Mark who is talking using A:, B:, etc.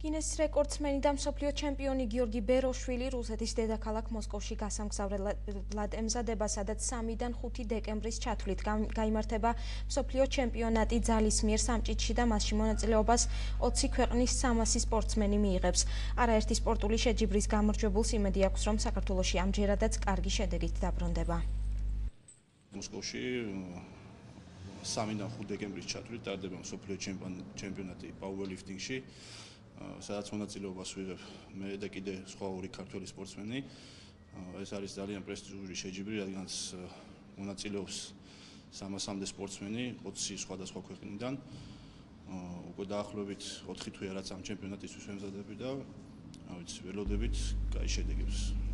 A: გინეს რეკორდსმენი და მსოფლიო ჩემპიონი გიორგი ბეროშვილი რუსეთის დედაქალაქ მოსკოვში გასამგზავრებლად ემზადება, სადაც 3-დან 5 დეკემბრის ჩათვლით გამართება მსოფლიო ჩემპიონატი ძალის მიერ სამჭიდში და მასში მონაწილეობას 20 ქვეყნის 300 სპორტსმენი მიიღებს. არაერთი სპორტული შეჯიბრის გამარჯვებულს იმედი აქვს, რომ საქართველოში ამჯერადაც კარგი შედეგით დაბრუნდება.
B: მოსკოვში 3-დან 5 დეკემბრის ჩათვლით ტარდება მსოფლიო ჩემპიონატი პაუერლიფტინგში. სადაც მონაწილეობას ვიღებ მე და კიდე სხვა ორი ქართველი სპორტსმენი. ეს არის ძალიან პრესტიჟული შეჯიბრი, რადგანაც მონაწილეობს 300-მდე სპორტსმენი 20 სხვადასხვა ქვეყნიდან. უკვე დაახლოებით 4 თვეა რაც ამ ჩემპიონატისთვის ვემზადები და ვიცი, ველოდებით კაი შედეგებს.